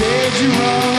sede, irmão.